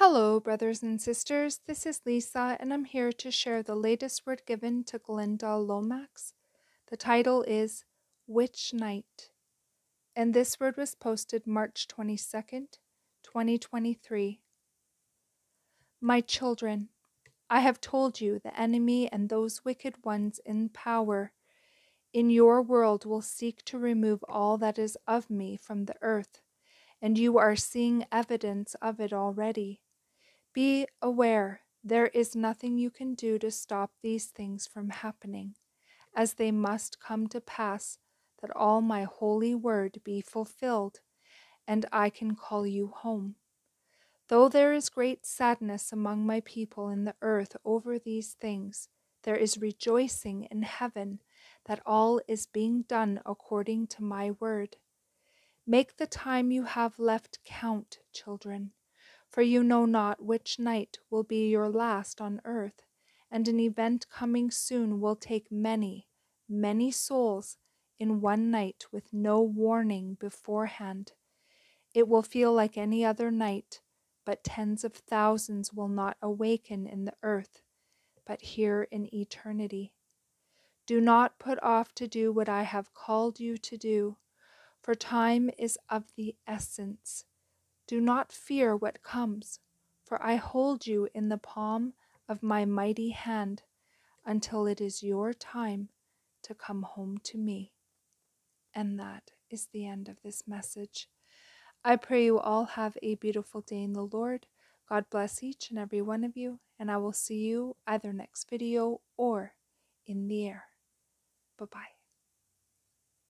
Hello, brothers and sisters. This is Lisa, and I'm here to share the latest word given to Glynda Lomax. The title is Which Night, and this word was posted March 22nd, 2023. My children, I have told you the enemy and those wicked ones in power in your world will seek to remove all that is of me from the earth and you are seeing evidence of it already. Be aware there is nothing you can do to stop these things from happening, as they must come to pass that all my holy word be fulfilled, and I can call you home. Though there is great sadness among my people in the earth over these things, there is rejoicing in heaven that all is being done according to my word. Make the time you have left count, children, for you know not which night will be your last on earth, and an event coming soon will take many, many souls in one night with no warning beforehand. It will feel like any other night, but tens of thousands will not awaken in the earth, but here in eternity. Do not put off to do what I have called you to do for time is of the essence. Do not fear what comes, for I hold you in the palm of my mighty hand until it is your time to come home to me. And that is the end of this message. I pray you all have a beautiful day in the Lord. God bless each and every one of you, and I will see you either next video or in the air. Bye bye.